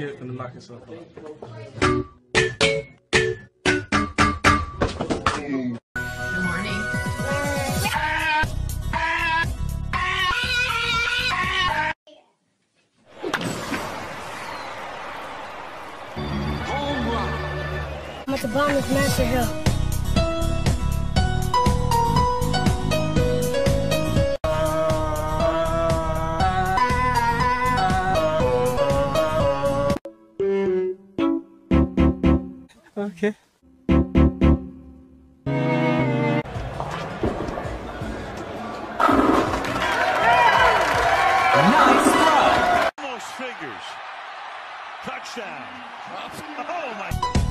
kid gonna knock himself morning. I'm at the bottom of Master Hill. Okay. Almost figures. Touchdown. Oh my.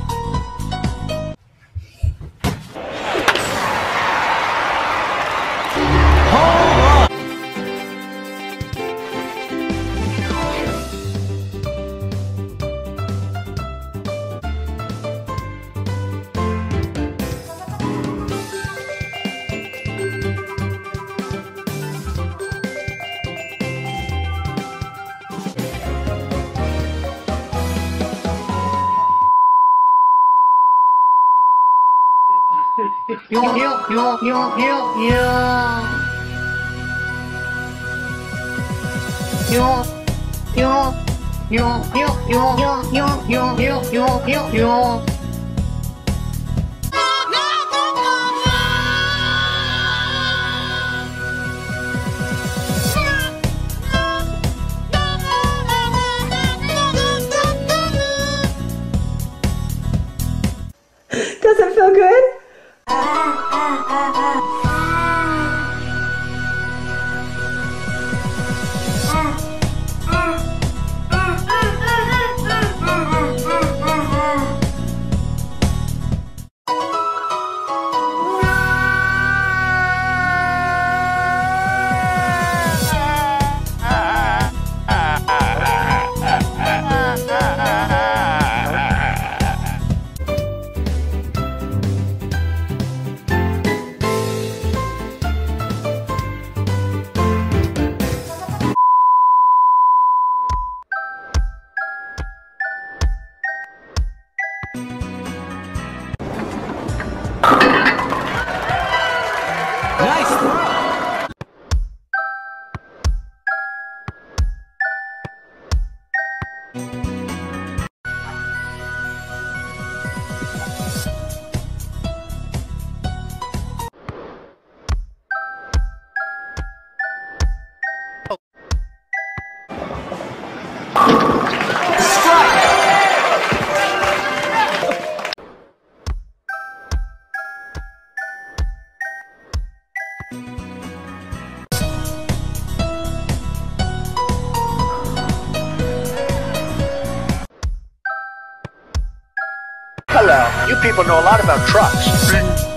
よよよよよよよよよよよよよよよよよ Nice throw. Thank you. Hello, you people know a lot about trucks.